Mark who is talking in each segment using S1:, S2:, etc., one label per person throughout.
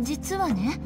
S1: 実はね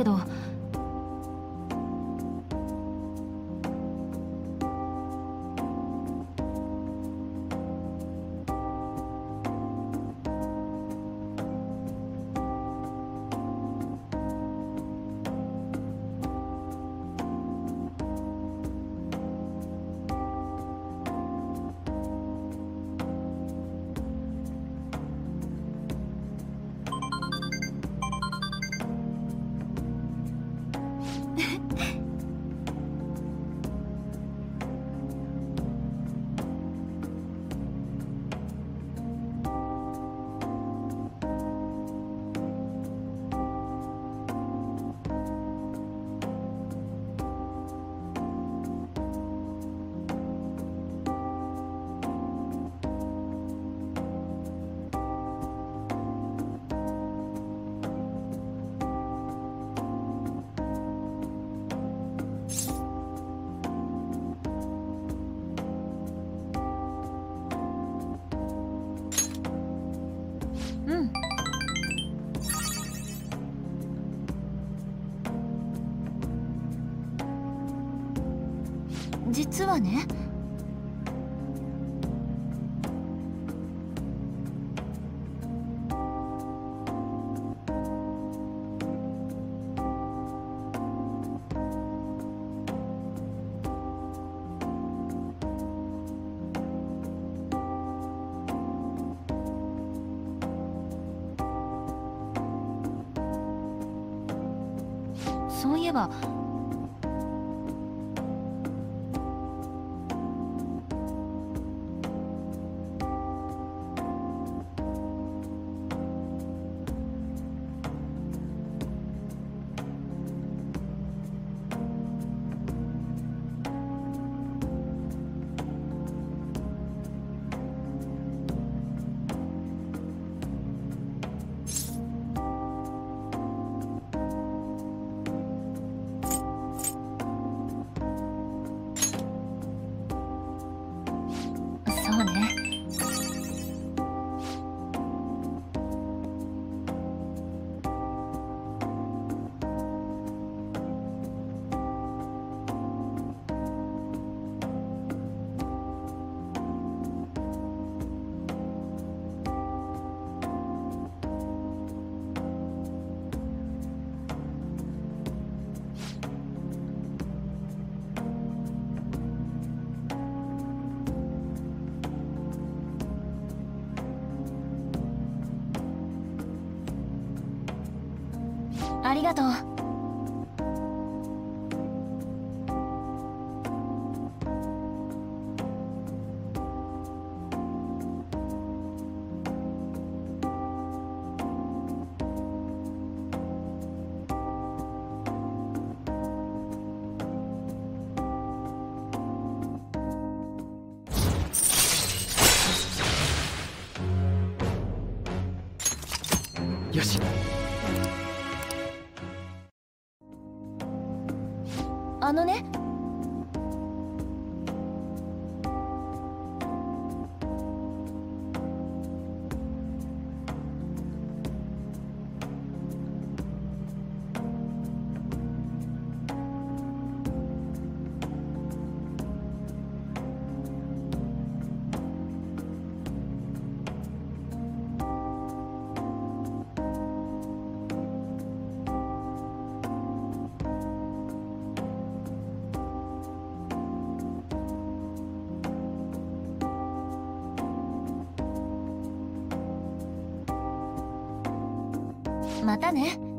S1: けど実はね。そういえばりがとう。
S2: よし。
S1: あのねまたね。